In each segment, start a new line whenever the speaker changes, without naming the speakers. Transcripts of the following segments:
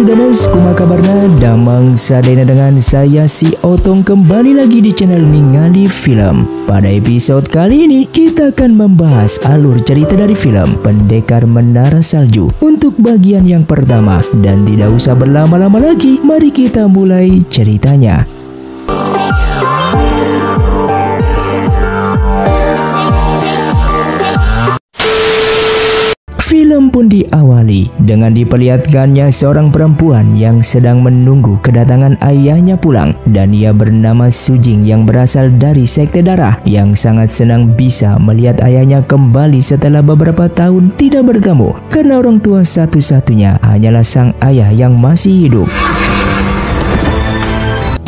Para sudanos, kuma kabarna damang sadena dengan saya si Otong kembali lagi di channel Ningali Film. Pada episode kali ini kita akan membahas alur cerita dari film Pendekar Menara Salju untuk bagian yang pertama dan tidak usah berlama-lama lagi, mari kita mulai ceritanya. Pun diawali dengan diperlihatkannya seorang perempuan yang sedang menunggu kedatangan ayahnya pulang dan ia bernama Sujing yang berasal dari sekte darah yang sangat senang bisa melihat ayahnya kembali setelah beberapa tahun tidak bertemu karena orang tua satu-satunya hanyalah sang ayah yang masih hidup.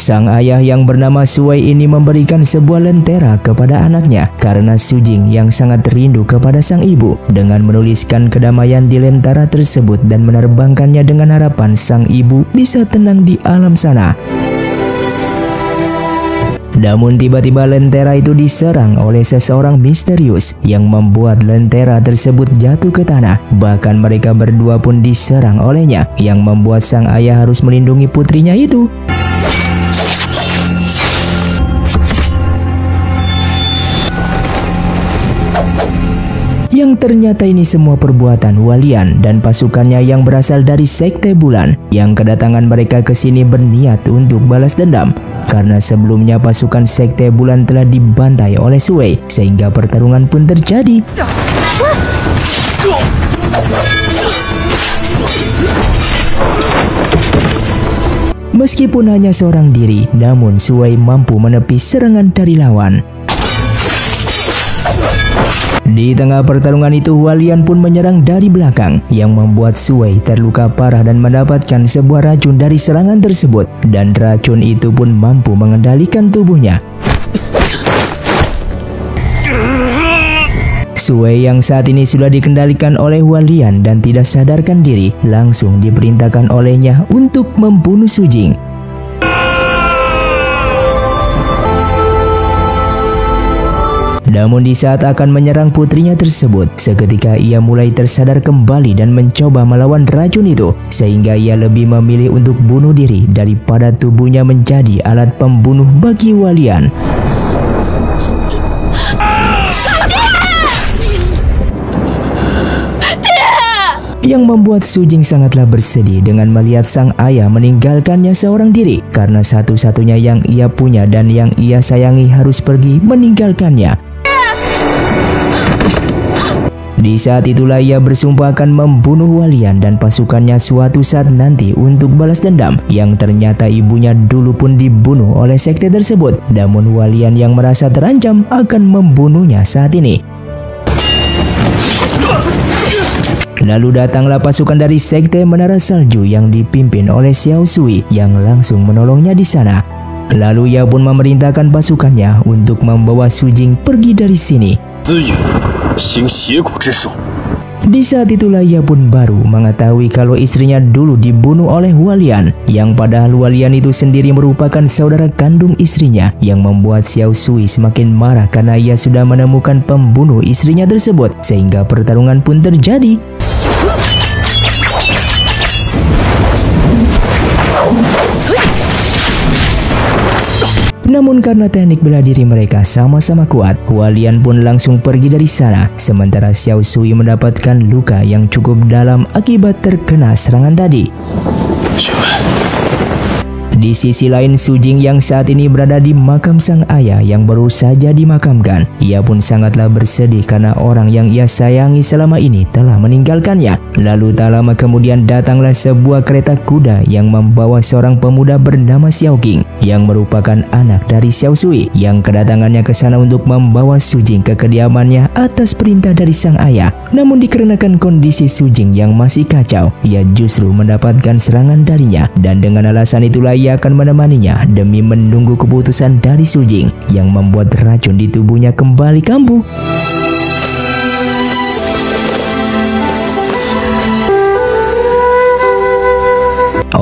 Sang ayah yang bernama Suwei ini memberikan sebuah lentera kepada anaknya karena Sujing yang sangat rindu kepada sang ibu dengan menuliskan kedamaian di lentera tersebut dan menerbangkannya dengan harapan sang ibu bisa tenang di alam sana. Namun tiba-tiba lentera itu diserang oleh seseorang misterius yang membuat lentera tersebut jatuh ke tanah. Bahkan mereka berdua pun diserang olehnya yang membuat sang ayah harus melindungi putrinya itu. Yang ternyata ini semua perbuatan Walian dan pasukannya yang berasal dari Sekte Bulan yang kedatangan mereka ke sini berniat untuk balas dendam. Karena sebelumnya pasukan Sekte Bulan telah dibantai oleh Sui sehingga pertarungan pun terjadi. Meskipun hanya seorang diri, namun Suwei mampu menepis serangan dari lawan. Di tengah pertarungan itu, Walian pun menyerang dari belakang yang membuat Suwei terluka parah dan mendapatkan sebuah racun dari serangan tersebut dan racun itu pun mampu mengendalikan tubuhnya. Suwei yang saat ini sudah dikendalikan oleh Walian dan tidak sadarkan diri langsung diperintahkan olehnya untuk membunuh Sujing. Namun di saat akan menyerang putrinya tersebut, seketika ia mulai tersadar kembali dan mencoba melawan racun itu, sehingga ia lebih memilih untuk bunuh diri daripada tubuhnya menjadi alat pembunuh bagi Walian. Yang membuat Sujing sangatlah bersedih dengan melihat sang ayah meninggalkannya seorang diri karena satu-satunya yang ia punya dan yang ia sayangi harus pergi meninggalkannya. Di saat itulah ia bersumpah akan membunuh Walian dan pasukannya suatu saat nanti untuk balas dendam yang ternyata ibunya dulu pun dibunuh oleh sekte tersebut. Namun Walian yang merasa terancam akan membunuhnya saat ini. Lalu datanglah pasukan dari Sekte Menara Salju yang dipimpin oleh Xiao Sui yang langsung menolongnya di sana. Lalu ia pun memerintahkan pasukannya untuk membawa Su Jing pergi dari sini. Di saat itulah ia pun baru mengetahui kalau istrinya dulu dibunuh oleh Walian yang padahal Walian itu sendiri merupakan saudara kandung istrinya yang membuat Xiao Sui semakin marah karena ia sudah menemukan pembunuh istrinya tersebut sehingga pertarungan pun terjadi Namun karena teknik bela diri mereka sama-sama kuat, Walian pun langsung pergi dari sana. Sementara Xiao Sui mendapatkan luka yang cukup dalam akibat terkena serangan tadi.
询问
Di sisi lain, Sujing yang saat ini berada di makam sang ayah yang baru saja dimakamkan. Ia pun sangatlah bersedih karena orang yang ia sayangi selama ini telah meninggalkannya. Lalu tak lama kemudian datanglah sebuah kereta kuda yang membawa seorang pemuda bernama Xiao King yang merupakan anak dari Xiao Sui yang kedatangannya ke sana untuk membawa Sujing ke kediamannya atas perintah dari sang ayah. Namun dikarenakan kondisi Sujing yang masih kacau, ia justru mendapatkan serangan darinya dan dengan alasan itulah ia akan menemaninya demi menunggu keputusan dari Sujing yang membuat racun di tubuhnya kembali kambuh.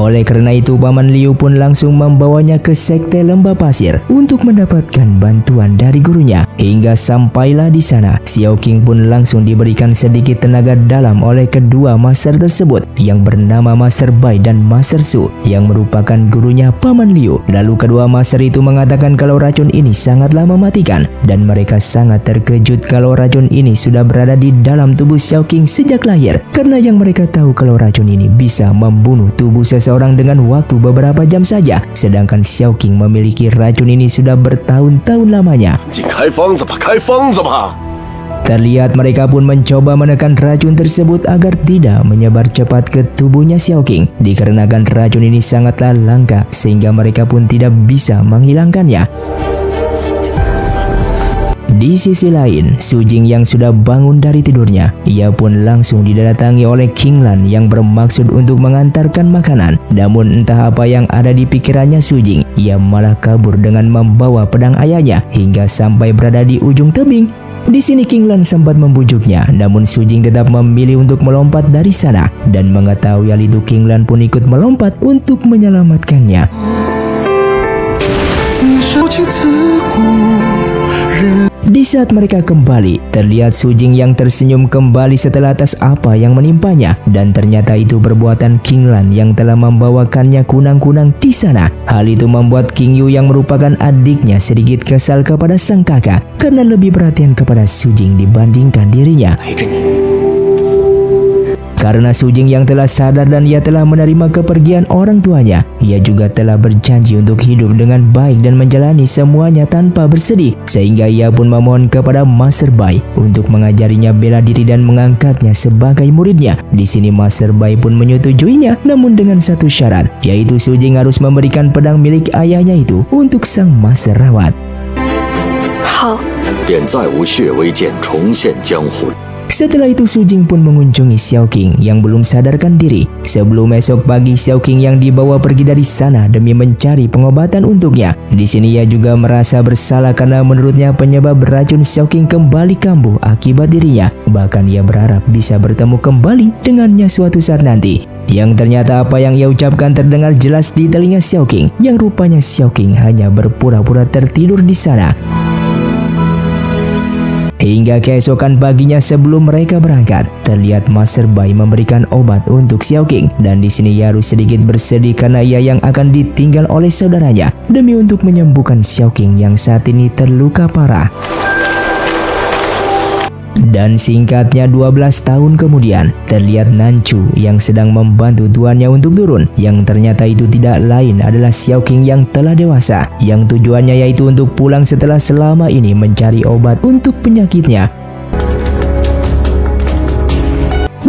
Oleh karena itu Paman Liu pun langsung membawanya ke sekte lembah pasir untuk mendapatkan bantuan dari gurunya. Hingga sampailah di sana, Xiao King pun langsung diberikan sedikit tenaga dalam oleh kedua master tersebut yang bernama Master Bai dan Master Su yang merupakan gurunya Paman Liu. Lalu kedua master itu mengatakan kalau racun ini sangatlah mematikan dan mereka sangat terkejut kalau racun ini sudah berada di dalam tubuh Xiao King sejak lahir karena yang mereka tahu kalau racun ini bisa membunuh tubuh seseorang seseorang dengan waktu beberapa jam saja, sedangkan Xiao Xiaoqing memiliki racun ini sudah bertahun-tahun lamanya. Terlihat mereka pun mencoba menekan racun tersebut agar tidak menyebar cepat ke tubuhnya Xiao Xiaoqing. Dikarenakan racun ini sangatlah langka sehingga mereka pun tidak bisa menghilangkannya. Di sisi lain, Su Jing yang sudah bangun dari tidurnya, ia pun langsung didatangi oleh King Lan yang bermaksud untuk mengantarkan makanan. Namun entah apa yang ada di pikirannya Su Jing, ia malah kabur dengan membawa pedang ayahnya hingga sampai berada di ujung tebing. Di sini King Lan sempat membujuknya, namun Su Jing tetap memilih untuk melompat dari sana dan mengetahui hal itu King Lan pun ikut melompat untuk menyelamatkannya. Di saat mereka kembali, terlihat Sujing yang tersenyum kembali setelah atas apa yang menimpanya dan ternyata itu perbuatan Kinglan yang telah membawakannya kunang-kunang di sana. Hal itu membuat King Yu yang merupakan adiknya sedikit kesal kepada sang kakak karena lebih perhatian kepada Sujing dibandingkan dirinya.
陪着你。
Karena Sujing yang telah sadar dan ia telah menerima kepergian orang tuanya, ia juga telah berjanji untuk hidup dengan baik dan menjalani semuanya tanpa bersedih. Sehingga ia pun memohon kepada Master Bai untuk mengajarinya bela diri dan mengangkatnya sebagai muridnya. Di sini Master Bai pun menyetujuinya, namun dengan satu syarat, yaitu Sujing harus memberikan pedang milik ayahnya itu untuk sang Master Rawat.
好，
便再无血微剑重现江湖。
Setelah itu Sujing pun mengunjungi Xiao King yang belum sadarkan diri. Sebelum esok pagi Xiao King yang dibawa pergi dari sana demi mencari pengobatan untuknya. Di sini ia juga merasa bersalah karena menurutnya penyebab racun Xiao King kembali kambuh akibat dirinya. Bahkan ia berharap bisa bertemu kembali dengannya suatu saat nanti. Yang ternyata apa yang ia ucapkan terdengar jelas di telinga Xiao King. Yang rupanya Xiao King hanya berpura-pura tertidur di sana. Hingga keesokan paginya sebelum mereka berangkat, terlihat Master Bai memberikan obat untuk Xiao King dan di sini harus sedikit bersedih karena ia yang akan ditinggal oleh saudaranya demi untuk menyembuhkan Xiao King yang saat ini terluka parah. Dan singkatnya 12 tahun kemudian, terlihat Nanchu yang sedang membantu tuannya untuk turun. Yang ternyata itu tidak lain adalah Xiao King yang telah dewasa. Yang tujuannya yaitu untuk pulang setelah selama ini mencari obat untuk penyakitnya.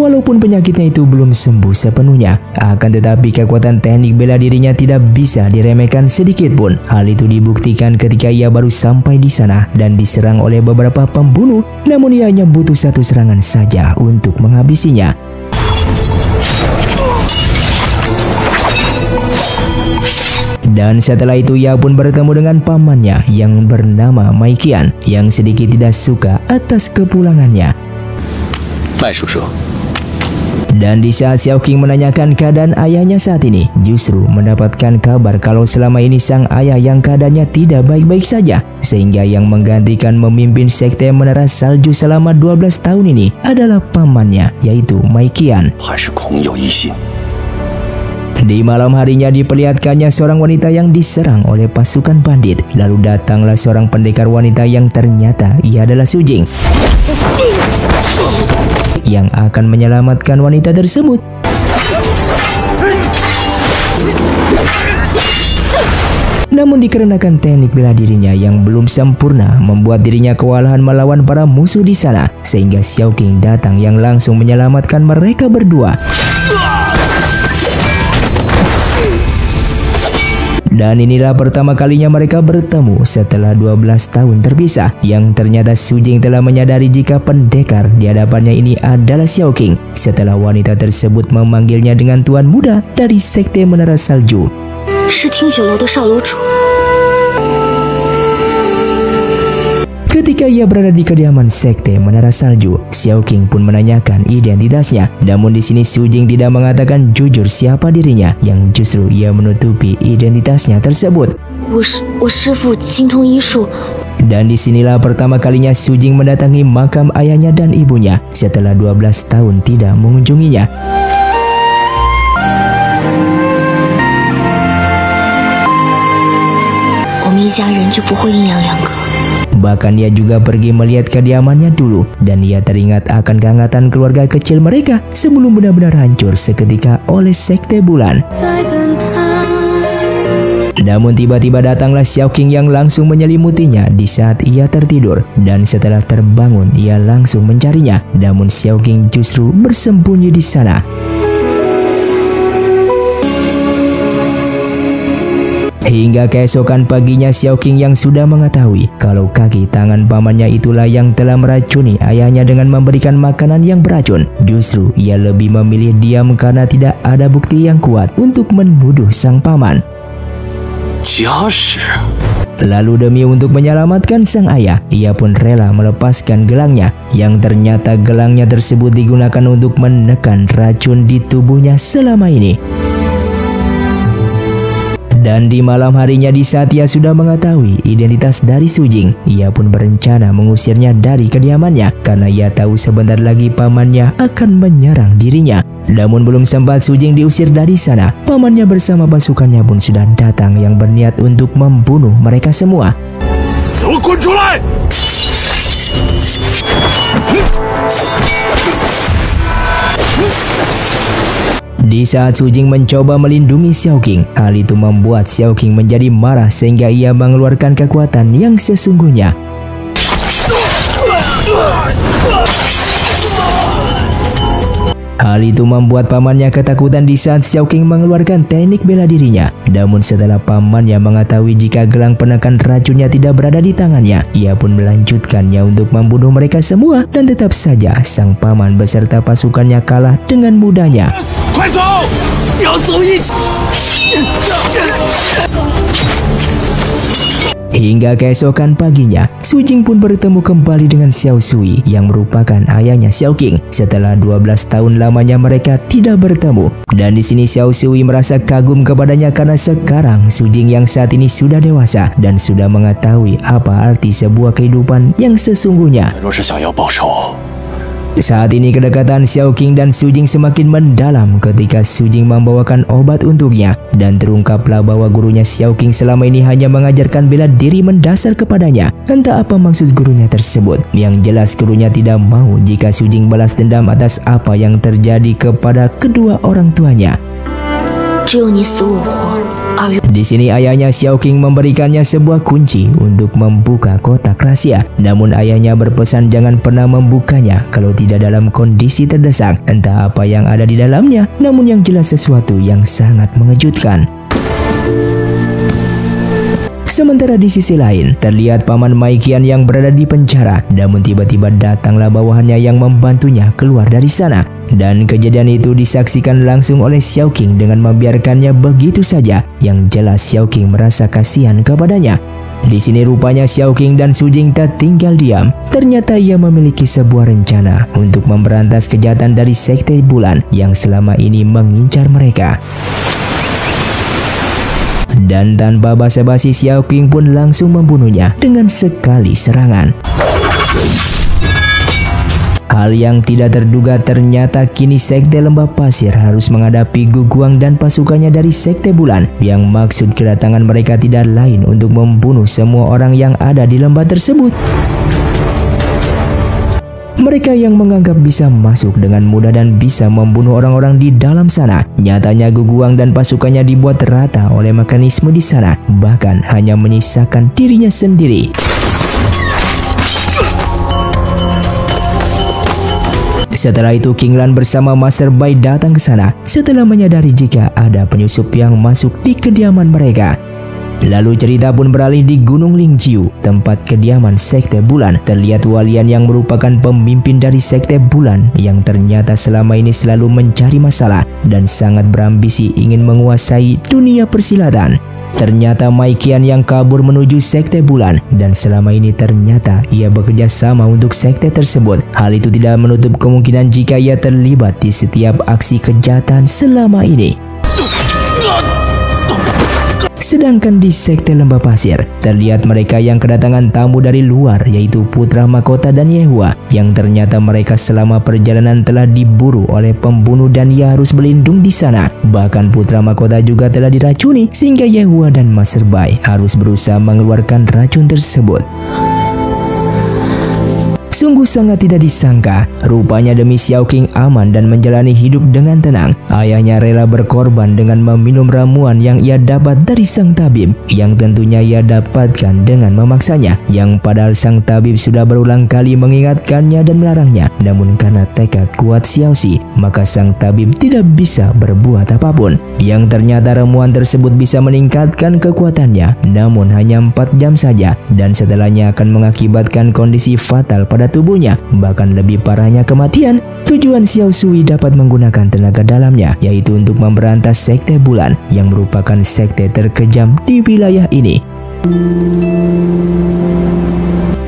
Walaupun penyakitnya itu belum sembuh sepenuhnya, akan tetapi kekuatan teknik bela dirinya tidak bisa diremehkan sedikit pun. Hal itu dibuktikan ketika ia baru sampai di sana dan diserang oleh beberapa pembunuh, namun ia hanya butuh satu serangan saja untuk menghabisinya. Dan setelah itu ia pun bertemu dengan pamannya yang bernama Maikian yang sedikit tidak suka atas kepulangannya.
麦叔叔，
dan di saat Xiao King menanyakan keadaan ayahnya saat ini, justru mendapatkan kabar kalau selama ini sang ayah yang keadaannya tidak baik-baik saja. Sehingga yang menggantikan memimpin sekte menara salju selama 12 tahun ini adalah pamannya, yaitu Maikian. Di malam harinya diperlihatkannya seorang wanita yang diserang oleh pasukan bandit. Lalu datanglah seorang pendekar wanita yang ternyata ia adalah Sujing. Yang akan menyelamatkan wanita tersebut. Namun dikarenakan teknik bela dirinya yang belum sempurna membuat dirinya kewalahan melawan para musuh di sana sehingga Xiao King datang yang langsung menyelamatkan mereka berdua. Dan inilah pertama kalinya mereka bertemu setelah 12 tahun terpisah yang ternyata Sujing telah menyadari jika pendekar di hadapannya ini adalah Xiao King setelah wanita tersebut memanggilnya dengan tuan muda dari sekte menara salju.
是听雪楼的少楼主。
Ketika ia berada di kediaman sekte Menara Salju, Xiao King pun menanyakan identitasnya. Namun di sini Su Jing tidak mengatakan jujur siapa dirinya, yang justru ia menutupi identitasnya tersebut.
我师我师父精通医术，
Dan disinilah pertama kalinya Su Jing mendatangi makam ayahnya dan ibunya setelah 12 tahun tidak mengunjunginya.
我们一家人就不会阴阳两隔。
Bahkan ia juga pergi melihat kediamannya dulu dan ia teringat akan kehangatan keluarga kecil mereka sebelum benar-benar hancur seketika oleh sekte bulan. Namun tiba-tiba datanglah Xiaoqing yang langsung menyelimutinya di saat ia tertidur dan setelah terbangun ia langsung mencarinya. Namun Xiaoqing justru bersembunyi di sana. Hingga keesokan paginya Xiao King yang sudah mengetahui kalau kaki tangan pamannya itulah yang telah meracuni ayahnya dengan memberikan makanan yang beracun. Justru ia lebih memilih diam karena tidak ada bukti yang kuat untuk menuduh sang paman. Lalu demi untuk menyelamatkan sang ayah, ia pun rela melepaskan gelangnya yang ternyata gelangnya tersebut digunakan untuk menekan racun di tubuhnya selama ini. Dan di malam harinya di saat ia sudah mengetahui identitas dari Sujing, ia pun berencana mengusirnya dari kediamannya karena ia tahu sebentar lagi pamannya akan menyerang dirinya. Namun belum sempat Sujing diusir dari sana, pamannya bersama pasukannya pun sudah datang yang berniat untuk membunuh mereka semua.
给我
Di saat Sujing mencoba melindungi Xiao King, hal itu membuat Xiao King menjadi marah sehingga ia mengeluarkan kekuatan yang sesungguhnya. Hal itu membuat pamannya ketakutan di saat Xiao King mengeluarkan teknik bela dirinya. Namun setelah pamannya mengetahui jika gelang penekan racunnya tidak berada di tangannya, ia pun melanjutkannya untuk membunuh mereka semua dan tetap saja sang paman beserta pasukannya kalah dengan mudahnya. Hingga keesokan paginya, Su Jing pun bertemu kembali dengan Xiao Sui yang merupakan ayahnya Xiao King. Setelah 12 tahun lamanya mereka tidak bertemu. Dan di sini Xiao Sui merasa kagum kepadanya karena sekarang Su Jing yang saat ini sudah dewasa dan sudah mengetahui apa arti sebuah kehidupan yang sesungguhnya.
若是想要报仇，
Saat ini kedekatan Xiao King dan Su Jing semakin mendalam ketika Su Jing membawakan obat untuknya dan terungkaplah bahwa gurunya Xiao King selama ini hanya mengajarkan bela diri mendasar kepadanya. Entah apa maksud gurunya tersebut. Yang jelas gurunya tidak mau jika Su Jing balas dendam atas apa yang terjadi kepada kedua orang tuanya.
只有你死我活，尔虞
Di sini ayahnya Xiao King memberikannya sebuah kunci untuk membuka kotak rahasia. Namun ayahnya berpesan jangan pernah membukanya kalau tidak dalam kondisi terdesak. Entah apa yang ada di dalamnya, namun yang jelas sesuatu yang sangat mengejutkan. Sementara di sisi lain, terlihat paman Maikian yang berada di penjara, namun tiba-tiba datanglah bawahannya yang membantunya keluar dari sana. Dan kejadian itu disaksikan langsung oleh Xiao King dengan membiarkannya begitu saja. Yang jelas Xiao King merasa kasihan kepadanya. Di sini rupanya Xiao King dan Su Jing tak tinggal diam. Ternyata ia memiliki sebuah rencana untuk memberantas kejahatan dari sekte bulan yang selama ini mengincar mereka. Dan tanpa basa-basi Xiao King pun langsung membunuhnya dengan sekali serangan. Hal yang tidak terduga ternyata kini Sekte Lembah Pasir harus menghadapi Guguang dan pasukannya dari Sekte Bulan yang maksud kedatangan mereka tidak lain untuk membunuh semua orang yang ada di lembah tersebut. Mereka yang menganggap bisa masuk dengan mudah dan bisa membunuh orang-orang di dalam sana. Nyatanya Guguang dan pasukannya dibuat rata oleh mekanisme di sana, bahkan hanya menyisakan dirinya sendiri. Setelah itu King Lan bersama Master Bai datang ke sana setelah menyadari jika ada penyusup yang masuk di kediaman mereka. Lalu cerita pun beralih di Gunung Lingjiu, tempat kediaman Sekte Bulan. Terlihat Walian yang merupakan pemimpin dari Sekte Bulan yang ternyata selama ini selalu mencari masalah dan sangat berambisi ingin menguasai dunia persilatan. Ternyata Maikian yang kabur menuju sekte bulan dan selama ini ternyata ia bekerja sama untuk sekte tersebut. Hal itu tidak menutup kemungkinan jika ia terlibat di setiap aksi kejahatan selama ini. Sedangkan di sekte lembah pasir, terlihat mereka yang kedatangan tamu dari luar yaitu putra mahkota dan Yehua yang ternyata mereka selama perjalanan telah diburu oleh pembunuh dan ia harus berlindung di sana. Bahkan putra mahkota juga telah diracuni sehingga Yehua dan Maserbai harus berusaha mengeluarkan racun tersebut. Sungguh sangat tidak disangka, rupanya demi Xiao King aman dan menjalani hidup dengan tenang. Ayahnya rela berkorban dengan meminum ramuan yang ia dapat dari sang tabib, yang tentunya ia dapatkan dengan memaksanya, yang padahal sang tabib sudah berulang kali mengingatkannya dan melarangnya. Namun karena tekad kuat Xiao Xi, maka sang tabib tidak bisa berbuat apa pun. Yang ternyata ramuan tersebut bisa meningkatkan kekuatannya, namun hanya 4 jam saja, dan setelahnya akan mengakibatkan kondisi fatal pada tubuhnya. Bahkan lebih parahnya kematian, tujuan Xiao Sui dapat menggunakan tenaga dalamnya, yaitu untuk memberantas sekte bulan yang merupakan sekte terkejam di wilayah ini.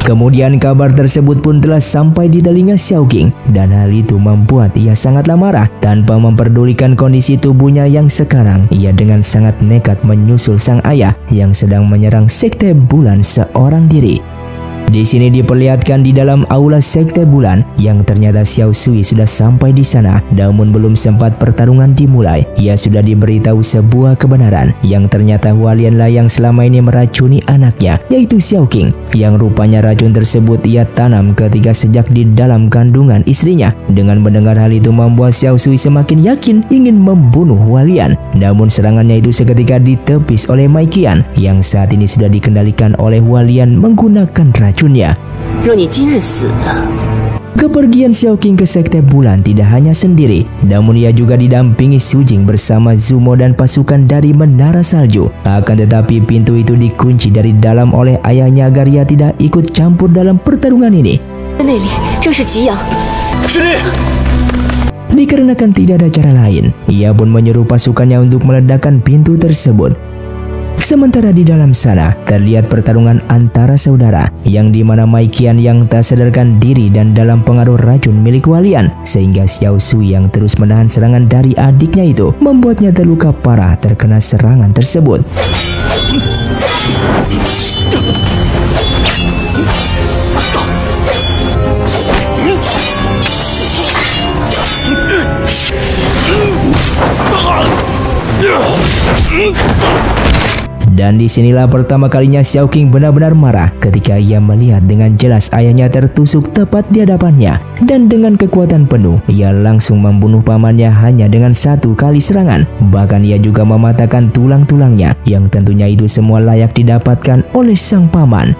Kemudian kabar tersebut pun telah sampai di telinga Xiao King dan hal itu membuat ia sangatlah marah tanpa memperdulikan kondisi tubuhnya yang sekarang ia dengan sangat nekat menyusul sang ayah yang sedang menyerang sekte bulan seorang diri. Di sini diperlihatkan di dalam aula sekte bulan yang ternyata Xiao Sui sudah sampai di sana namun belum sempat pertarungan dimulai. Ia sudah diberitahu sebuah kebenaran yang ternyata Hualianlah yang selama ini meracuni anaknya yaitu Xiao King yang rupanya racun tersebut ia tanam ketika sejak di dalam kandungan istrinya. Dengan mendengar hal itu membuat Xiao Sui semakin yakin ingin membunuh Hualian. Namun serangannya itu seketika ditepis oleh Mai Qian yang saat ini sudah dikendalikan oleh Hualian menggunakan racun racunnya. Kepergian Xiao King ke Sekte Bulan tidak hanya sendiri, namun ia juga didampingi Su Jing bersama Zumo dan pasukan dari Menara Salju. Akan tetapi pintu itu dikunci dari dalam oleh ayahnya agar ia tidak ikut campur dalam pertarungan ini. Dikarenakan tidak ada cara lain, ia pun menyuruh pasukannya untuk meledakkan pintu tersebut. Sementara di dalam sana terlihat pertarungan antara saudara yang di mana Maikian yang tak sadarkan diri dan dalam pengaruh racun milik Walian sehingga Xiao Sui yang terus menahan serangan dari adiknya itu membuatnya terluka parah terkena serangan tersebut. Dan di sinilah pertama kalinya Xiao King benar-benar marah ketika ia melihat dengan jelas ayahnya tertusuk tepat di hadapannya. Dan dengan kekuatan penuh, ia langsung membunuh pamannya hanya dengan satu kali serangan. Bahkan ia juga mematahkan tulang-tulangnya yang tentunya itu semua layak didapatkan oleh sang paman.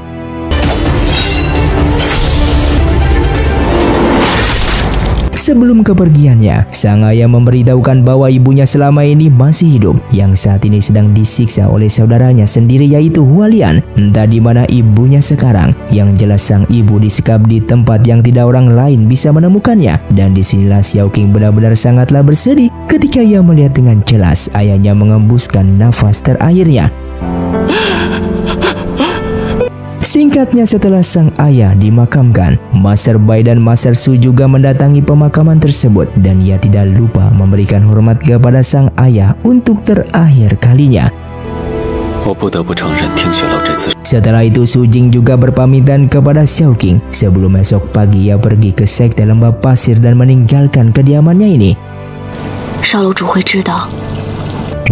Sebelum kepergiannya, sang ayah memberitahukan bahwa ibunya selama ini masih hidup, yang saat ini sedang disiksa oleh saudaranya sendiri yaitu Hualian. Entah di mana ibunya sekarang, yang jelas sang ibu disekap di tempat yang tidak orang lain bisa menemukannya. Dan di sinilah Xiao King benar-benar sangatlah bersedih ketika ia melihat dengan jelas ayahnya mengembuskan nafas terakhirnya. Singkatnya setelah sang ayah dimakamkan, Master Bai dan Master Su juga mendatangi pemakaman tersebut dan ia tidak lupa memberikan hormat kepada sang ayah untuk terakhir kalinya. Setelah itu Su Jing juga berpamitan kepada Xiao King sebelum esok pagi ia pergi ke sekte lembah pasir dan meninggalkan kediamannya ini.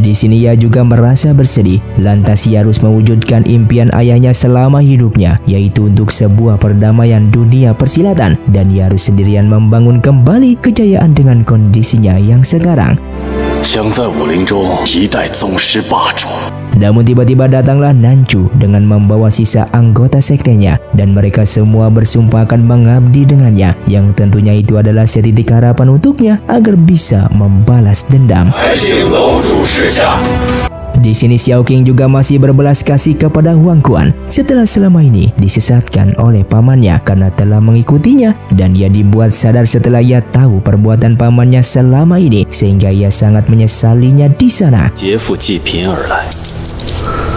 Di sini ia juga merasa bersedih, lantas ia harus mewujudkan impian ayahnya selama hidupnya, yaitu untuk sebuah perdamaian dunia persilatan, dan ia harus sendirian membangun kembali kejayaan dengan kondisinya yang sekarang. 想在武林中一代宗师霸主。 Namun tiba-tiba datanglah Nancu dengan membawa sisa anggota sektenya dan mereka semua bersumpah akan mengabdi dengannya yang tentunya itu adalah setitik harapan untuknya agar bisa membalas dendam. Di sini Xiao King juga masih berbelas kasih kepada Huang Kuan setelah selama ini disesatkan oleh pamannya karena telah mengikutinya dan ia dibuat sadar setelah ia tahu perbuatan pamannya selama ini sehingga ia sangat menyesalinya di sana.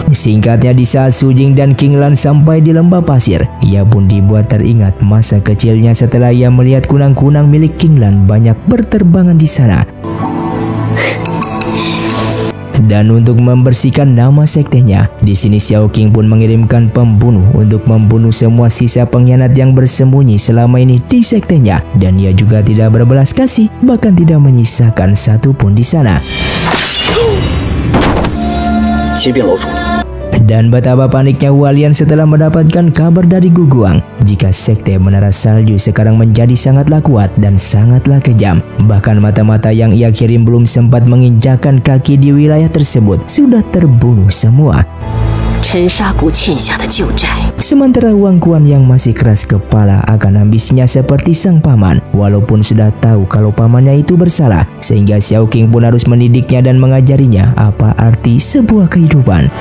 Singkatnya di saat Sujing dan King Lan sampai di lembah pasir, ia pun dibuat teringat masa kecilnya setelah ia melihat kunang-kunang milik King Lan banyak berterbangan di sana. Dan untuk membersihkan nama sektenya, di sini Xiao King pun mengirimkan pembunuh untuk membunuh semua sisa pengkhianat yang bersembunyi selama ini di sektenya. Dan ia juga tidak berbelas kasih, bahkan tidak menyisakan satu pun di sana.
接便楼主，
Dan betapa paniknya Hualian setelah mendapatkan kabar dari Guguang jika sekte menara salju sekarang menjadi sangatlah kuat dan sangatlah kejam. Bahkan mata-mata yang ia kirim belum sempat menginjakan kaki di wilayah tersebut sudah terbunuh semua.
沉沙谷欠下的旧债，
Sementara Wang Kuan yang masih keras kepala akan ambisinya seperti sang paman, walaupun sudah tahu kalau pamannya itu bersalah, sehingga Xiao King pun harus mendidiknya dan mengajarinya apa arti sebuah kehidupan.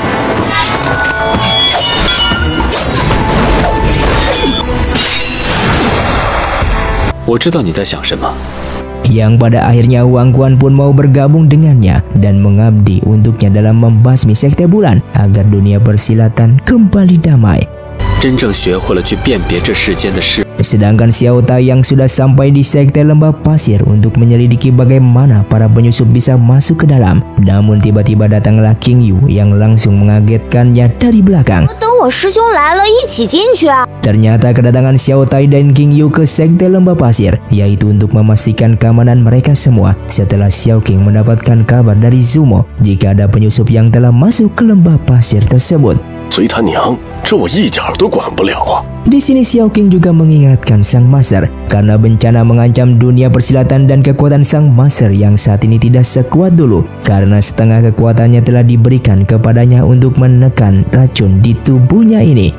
我知道你在想什么。
Yang pada akhirnya Wang Kuan pun mau bergabung dengannya dan mengabdi untuknya dalam membasmi sekte bulan agar dunia persilatan kembali damai.
真正学会了去辨别这世间的事，
Sedangkan Xiao Tai yang sudah sampai di sekte lembah pasir untuk menyelidiki bagaimana para penyusup bisa masuk ke dalam. Namun tiba-tiba datanglah King Yu yang langsung mengagetkannya dari belakang. Ternyata kedatangan Xiao Tai dan King Yu ke sekte lembah pasir, yaitu untuk memastikan keamanan mereka semua. Setelah Xiao King mendapatkan kabar dari Zumo, jika ada penyusup yang telah masuk ke lembah pasir tersebut,
随他娘，这我一点儿都管不了啊！
Di sini Xiao King juga mengingatkan sang master karena bencana mengancam dunia persilatan dan kekuatan sang master yang saat ini tidak sekuat dulu karena setengah kekuatannya telah diberikan kepadanya untuk menekan racun di tubuhnya ini.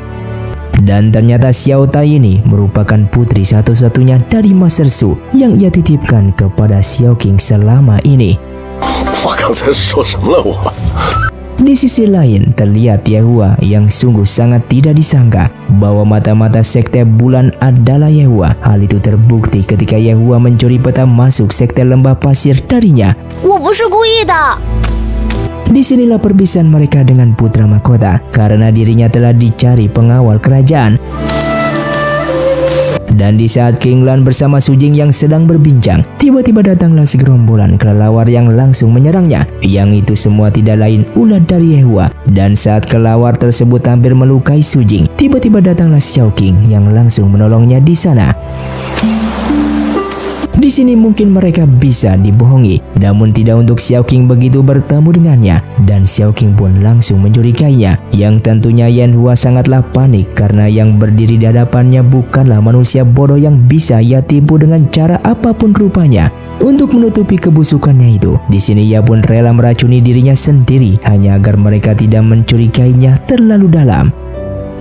Dan ternyata Xiao Tai ini merupakan putri satu-satunya dari Master Su yang ia titipkan kepada Xiao King selama ini.
我刚才说什么了？我
Di sisi lain, terlihat Yehua yang sungguh sangat tidak disangka bahwa mata-mata sekte bulan adalah Yehua. Hal itu terbukti ketika Yehua mencuri peta masuk sekte lembah pasir darinya.
Di
sinilah perpisahan mereka dengan putra mahkota karena dirinya telah dicari pengawal kerajaan. Dan di saat King Lan bersama Sujing yang sedang berbincang, tiba-tiba datanglah segerombolan kelelawar yang langsung menyerangnya. Yang itu semua tidak lain ular dari Yehua. Dan saat kelelawar tersebut hampir melukai Sujing, tiba-tiba datanglah Xiao King yang langsung menolongnya di sana. Di sini mungkin mereka bisa dibohongi, namun tidak untuk Xiao King begitu bertemu dengannya dan Xiao King pun langsung mencurigainya. Yang tentunya Yan Hua sangatlah panik karena yang berdiri di hadapannya bukanlah manusia bodoh yang bisa ia tipu dengan cara apa pun rupanya. Untuk menutupi kebusukannya itu, di sini ia pun rela meracuni dirinya sendiri hanya agar mereka tidak mencurigainya terlalu dalam.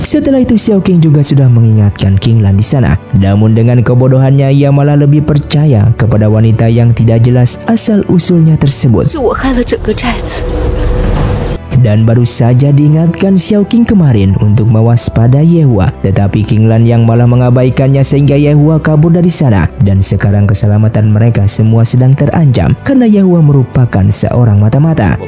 Setelah itu Xiao King juga sudah mengingatkan King Lan di sana. Namun dengan kebodohannya ia malah lebih percaya kepada wanita yang tidak jelas asal usulnya tersebut. Dan baru saja diingatkan Xiao King kemarin untuk mewaspadai Yehua, tetapi King Lan yang malah mengabaikannya sehingga Yehua kabur dari sana. Dan sekarang keselamatan mereka semua sedang terancam karena Yehua merupakan seorang mata-mata.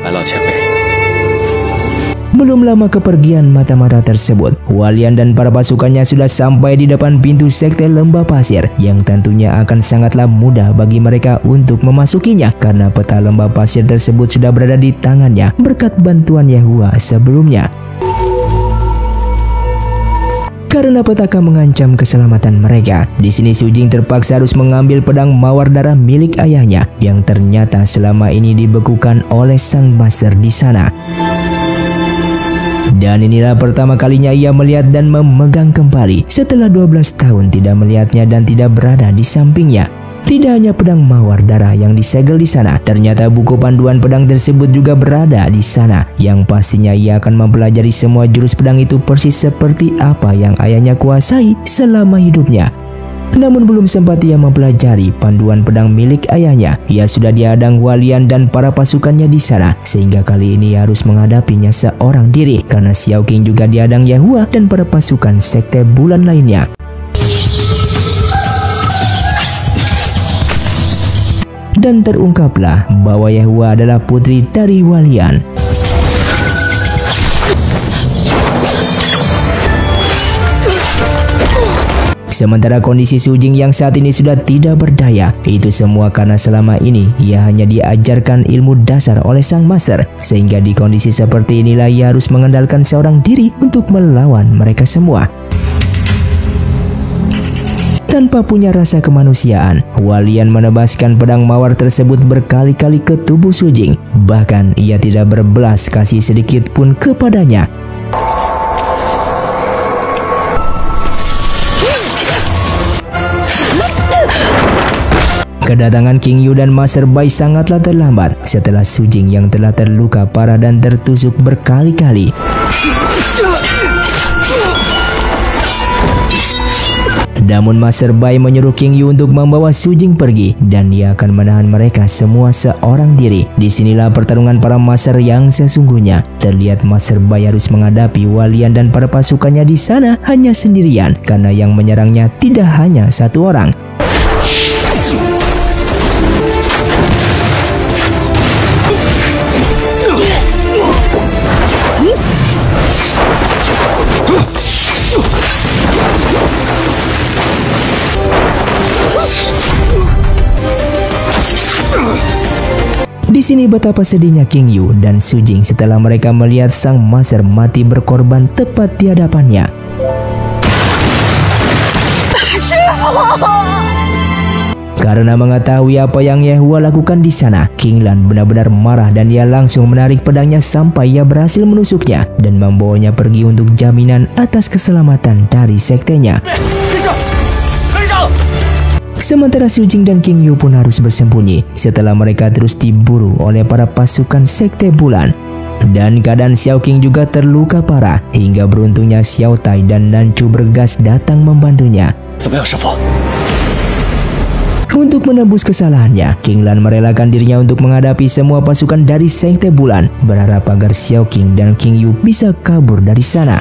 Belum lama kepergian mata-mata tersebut, Walian dan para pasukannya sudah sampai di depan pintu sekte lembah pasir yang tentunya akan sangatlah mudah bagi mereka untuk memasukinya karena peta lembah pasir tersebut sudah berada di tangannya berkat bantuan Yahua sebelumnya karena petaka mengancam keselamatan mereka. Di sini Sujing terpaksa harus mengambil pedang mawar darah milik ayahnya yang ternyata selama ini dibekukan oleh sang master di sana. Dan inilah pertama kalinya ia melihat dan memegang kembali setelah 12 tahun tidak melihatnya dan tidak berada di sampingnya. Tidak hanya pedang mawar darah yang disegel di sana, ternyata buku panduan pedang tersebut juga berada di sana. Yang pastinya ia akan mempelajari semua jurus pedang itu persis seperti apa yang ayahnya kuasai selama hidupnya. Namun belum sempat ia mempelajari panduan pedang milik ayahnya. Ia sudah dihadang Walian dan para pasukannya di sana, sehingga kali ini ia harus menghadapinya seorang diri karena Xiao King juga dihadang Yahua dan para pasukan sekte bulan lainnya. Dan terungkaplah bahwa Yahua adalah putri dari Walian. Sementara kondisi Sujing yang saat ini sudah tidak berdaya, itu semua karena selama ini ia hanya diajarkan ilmu dasar oleh sang master, sehingga di kondisi seperti inilah ia harus mengandalkan seorang diri untuk melawan mereka semua. Tanpa punya rasa kemanusiaan, Walian menebaskan pedang mawar tersebut berkali-kali ke tubuh Sujing. Bahkan ia tidak berbelas kasih sedikit pun kepadanya. Kedatangan King Yu dan Master Bai sangatlah terlambat setelah Sujing yang telah terluka parah dan tertusuk berkali-kali. Namun Master Bai menyuruh King Yu untuk membawa Sujing pergi dan dia akan menahan mereka semua seorang diri. Di sinilah pertarungan para Master yang sesungguhnya. Terlihat Master Bai harus menghadapi Walian dan para pasukannya di sana hanya sendirian karena yang menyerangnya tidak hanya satu orang. Sini betapa sedihnya King Yu dan Sujing setelah mereka melihat sang master mati berkorban tepat di hadapannya. Karena mengetahui apa yang Yehua lakukan di sana, King Lan benar-benar marah dan ia langsung menarik pedangnya sampai ia berhasil menusuknya dan membawanya pergi untuk jaminan atas keselamatan dari sektenya. Sementara Su Jing dan King Yu pun harus bersembunyi setelah mereka terus diburu oleh para pasukan Sekte Bulan. Dan keadaan Xiao King juga terluka parah hingga beruntungnya Xiao Tai dan Nancu bergas datang membantunya. Untuk menembus kesalahannya, King Lan merelakan dirinya untuk menghadapi semua pasukan dari Sekte Bulan, berharap agar Xiao King dan King Yu bisa kabur dari sana.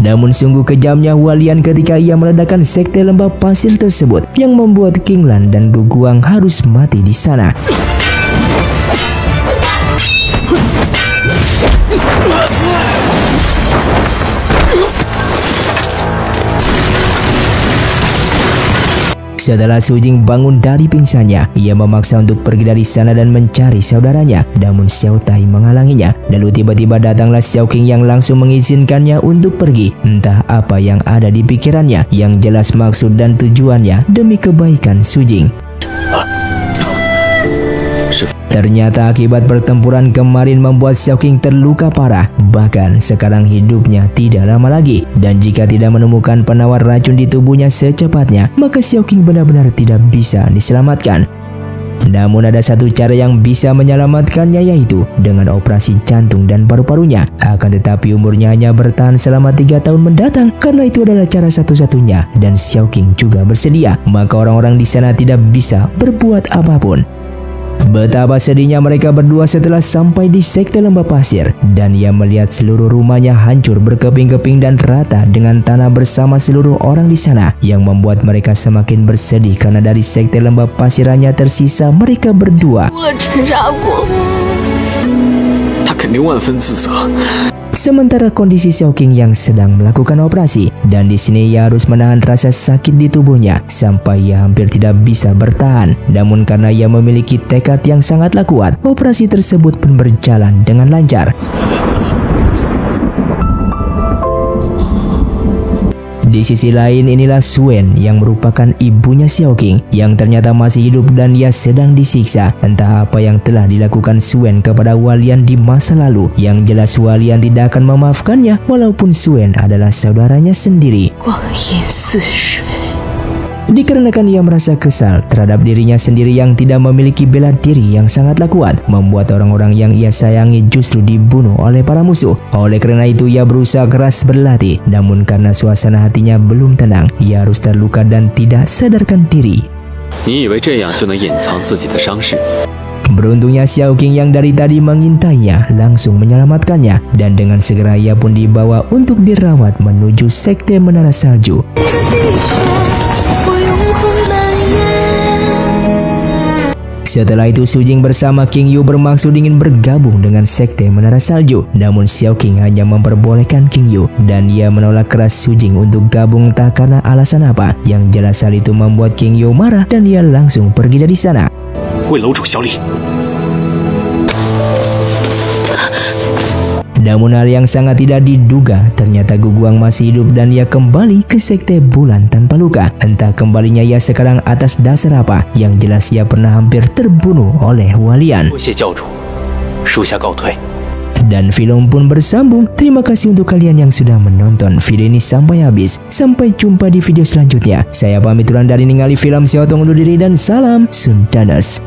Namun sungguh kejamnya Walian ketika ia meledakkan sekte lembah pasir tersebut yang membuat King Lan dan Guguang harus mati di sana. Setelah Sujing bangun dari pingsannya, ia memaksa untuk pergi dari sana dan mencari saudaranya. Namun Xiao Tai menghalanginya. Lalu tiba-tiba datanglah Xiao King yang langsung mengizinkannya untuk pergi. Entah apa yang ada di pikirannya, yang jelas maksud dan tujuannya demi kebaikan Sujing. Ternyata akibat pertempuran kemarin membuat Xiao King terluka parah. Bahkan sekarang hidupnya tidak lama lagi. Dan jika tidak menemukan penawar racun di tubuhnya secepatnya, maka Xiao King benar-benar tidak bisa diselamatkan. Namun ada satu cara yang bisa menyelamatkannya yaitu dengan operasi jantung dan paru-parunya. Akan tetapi umurnya hanya bertahan selama tiga tahun mendatang karena itu adalah cara satu-satunya dan Xiao King juga bersedia. Maka orang-orang di sana tidak bisa berbuat apa pun. Betapa sedihnya mereka berdua setelah sampai di sekte lembah pasir dan ia melihat seluruh rumahnya hancur berkeping-keping dan rata dengan tanah bersama seluruh orang di sana yang membuat mereka semakin bersedih karena dari sekte lembah pasir hanya tersisa mereka berdua.
了
Sementara kondisi Xiaoqing yang sedang melakukan operasi dan di sini ia harus menahan rasa sakit di tubuhnya sampai ia hampir tidak bisa bertahan. Namun karena ia memiliki tekad yang sangatlah kuat, operasi tersebut pun berjalan dengan lancar. Di sisi lain inilah Suen yang merupakan ibunya Xiao King yang ternyata masih hidup dan ia sedang disiksa. Entah apa yang telah dilakukan Suen kepada Walian di masa lalu. Yang jelas Walian tidak akan memaafkannya walaupun Suen adalah saudaranya sendiri.
光阴似水，
Dikarenakan ia merasa kesal terhadap dirinya sendiri yang tidak memiliki bela diri yang sangatlah kuat, membuat orang-orang yang ia sayangi justru dibunuh oleh para musuh. Oleh karena itu ia berusaha keras berlatih, namun karena suasana hatinya belum tenang, ia harus terluka dan tidak sadarkan diri.
你以为这样就能隐藏自己的伤势？
Beruntungnya Xiao King yang dari tadi mengintainya langsung menyelamatkannya dan dengan segera ia pun dibawa untuk dirawat menuju sekte menara salju. Setelah itu Su Jing bersama King Yu bermaksud ingin bergabung dengan sekte Menara Salju. Namun Xiao King hanya memperbolehkan King Yu dan ia menolak keras Su Jing untuk gabung tak karena alasan apa. Yang jelas hal itu membuat King Yu marah dan ia langsung pergi dari sana.
为楼主效力。
Namun hal yang sangat tidak diduga, ternyata Guguang masih hidup dan ia kembali ke sekte bulan tanpa luka. Entah kembalinya ia sekarang atas dasar apa, yang jelas ia pernah hampir terbunuh oleh Walian. Dan film pun bersambung. Terima kasih untuk kalian yang sudah menonton video ini sampai habis. Sampai jumpa di video selanjutnya. Saya pamit ulang dari ningali film Siotong undur diri dan salam Sundanas.